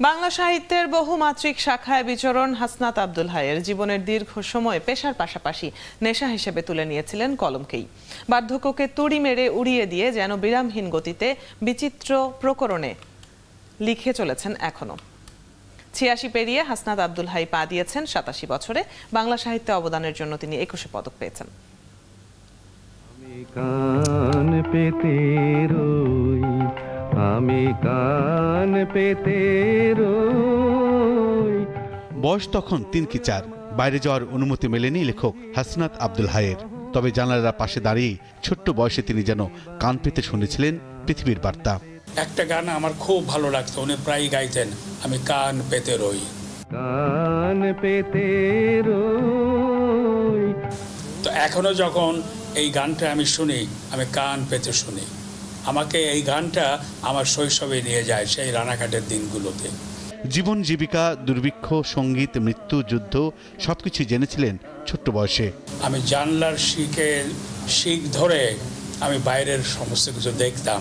বাংলা সাহিত্যের বহুমাত্রিক শাখায় বিচরণ হাসনাত আব্দুল হাইয়ের জীবনের দীর্ঘ সময় পেশার পাশাপাশি নেশা হিসেবে তুলে নিয়েছিলেন কলমকেই। বার্ধক্যকে তুড়ি মেরে উড়িয়ে দিয়ে যেন বিরামহীন গতিতে বিচিত্র প্রকরণে লিখে চলেছেন এখনও ছিয়াশি পেরিয়ে হাসনাত আব্দুল হাই পা দিয়েছেন সাতাশি বছরে। বাংলা সাহিত্যে অবদানের জন্য তিনি একুশে পদক পেয়েছেন। কান পেতে রই আমি কান পেতে রই। বয়স তখন তিন কি চার। বাইরে যাওয়ার অনুমতি মেলেনি লেখক হাসনাত আব্দুল হায়ের। তবে জানালার পাশে দাঁড়িয়ে ছোট্ট বয়সে তিনি যেন কান পেতে শুনেছিলেন পৃথিবীর বার্তা। একটা গান আমার খুব ভালো লাগতো উনি প্রায়ই গাইতেন আমি কান পেতে রই। কান পেতে রই। তো এখনও যখন এই গানটা আমি শুনি আমি কান পেতে শুনি। আমাকে এই গানটা আমার শৈশবে নিয়ে যায় সেই রানাঘাটের দিনগুলোতে। জীবন জীবিকা দুর্ভিক্ষ সংগীত মৃত্যু যুদ্ধ সবকিছু জেনেছিলেন ছোট্ট বয়সে। আমি জানলার শিখে শিখ ধরে আমি বাইরের সমস্ত কিছু দেখতাম।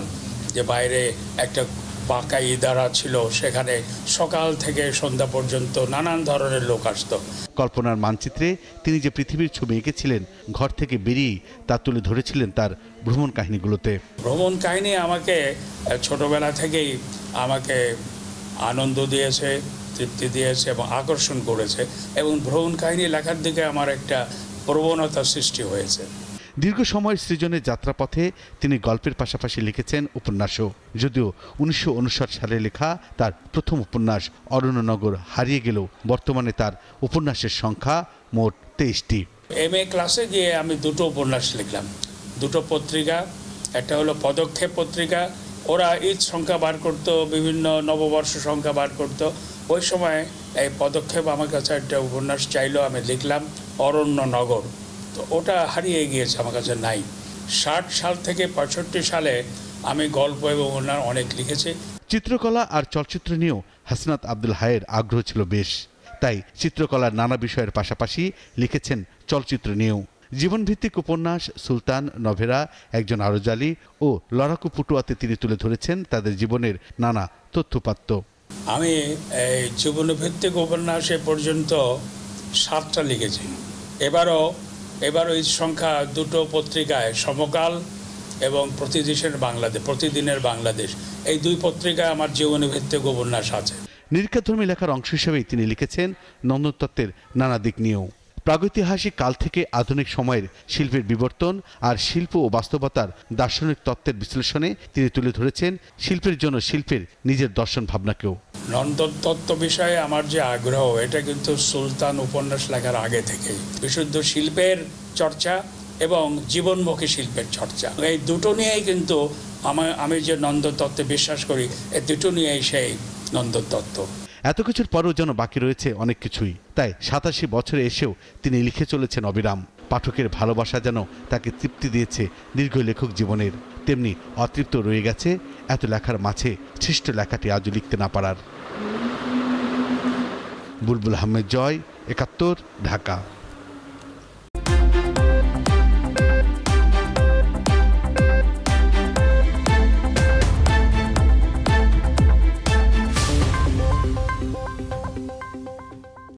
যে বাইরে একটা পাকা ইদারা ছিল সেখানে সকাল থেকে সন্ধ্যা পর্যন্ত নানান ধরনের লোক আসতো। কল্পনার মানচিত্রে তিনি যে পৃথিবীর ছবি এঁকেছিলেন ঘর থেকে বেরিয়ে তা তুলে ধরেছিলেন তার ভ্রমণ কাহিনীগুলোতে। ভ্রমণ কাহিনী আমাকে ছোটবেলা থেকেই আমাকে আনন্দ দিয়েছে তৃপ্তি দিয়েছে এবং আকর্ষণ করেছে এবং ভ্রমণ কাহিনী লেখার দিকে আমার একটা প্রবণতা সৃষ্টি হয়েছে। দীর্ঘ সময় সৃজনের যাত্রাপথে তিনি গল্পের পাশাপাশি লিখেছেন উপন্যাসও। যদিও উনিশশো উনষাট সালে লেখা তার প্রথম উপন্যাস অরণ্যনগর হারিয়ে গেলেও বর্তমানে তার উপন্যাসের সংখ্যা মোট তেইশটি। এম এ ক্লাসে গিয়ে আমি দুটো উপন্যাস লিখলাম। দুটো পত্রিকা, একটা হলো পদক্ষেপ পত্রিকা। ওরা ঈদ সংখ্যা বার করতো, বিভিন্ন নববর্ষ সংখ্যা বার করতো। ওই সময় এই পদক্ষেপ আমার কাছে একটা উপন্যাস চাইলো, আমি লিখলাম অরণ্য নগর তো ওটা হারিয়ে গিয়েছে, আমার কাছে নাই। ষাট সাল থেকে পঁয়ষট্টি সালে আমি গল্প এবং অন্যান্য অনেক লিখেছি। চিত্রকলা আর চলচ্চিত্র নিয়েও হাসনাত আব্দুল হায়ের আগ্রহ ছিল বেশ। তাই চিত্রকলার নানা বিষয়ের পাশাপাশি লিখেছেন চলচ্চিত্র নিয়েও। জীবনভিত্তিক উপন্যাস সুলতান নভেরা একজন আরজালি ও লড়াকু পুটুয়াতে তিনি তুলে ধরেছেন তাদের জীবনের নানা তথ্যপাত্য আমি এই জীবনভিত্তিক উপন্যাস এ পর্যন্ত সাতটা লিখেছি। এবারও এবারও এই সংখ্যা দুটো পত্রিকায় সমকাল এবং প্রতিদেশের বাংলাদেশ প্রতিদিনের বাংলাদেশ। এই দুই পত্রিকায় আমার জীবনভিত্তিক উপন্যাস আছে। নিরীক্ষাধর্মী লেখার অংশ হিসেবেই তিনি লিখেছেন নন্দতত্ত্বের নানা দিক নিয়েও। প্রাগৈতিহাসিক কাল থেকে আধুনিক সময়ের শিল্পের বিবর্তন আর শিল্প ও বাস্তবতার দার্শনিক তত্ত্বের বিশ্লেষণে তিনি তুলে ধরেছেন শিল্পের জন্য শিল্পের নিজের দর্শন ভাবনাকেও। নন্দতত্ত্ব বিষয়ে আমার যে আগ্রহ, এটা কিন্তু সুলতান উপন্যাস লেখার আগে থেকেই। বিশুদ্ধ শিল্পের চর্চা এবং জীবনমুখী শিল্পের চর্চা। এই দুটো নিয়েই কিন্তু আমি যে নন্দতত্ত্বে বিশ্বাস করি এই দুটো নিয়েই সেই নন্দতত্ত্ব। এত কিছুর পরেও যেন বাকি রয়েছে অনেক কিছুই। তাই সাতাশি বছরে এসেও তিনি লিখে চলেছেন অবিরাম। পাঠকের ভালোবাসা যেন তাকে তৃপ্তি দিয়েছে দীর্ঘ লেখক জীবনের। তেমনি অতৃপ্ত রয়ে গেছে এত লেখার মাঝে সৃষ্ট লেখাটি আজও লিখতে না পারার। বুলবুল আহমেদ, জয় একাত্তর, ঢাকা।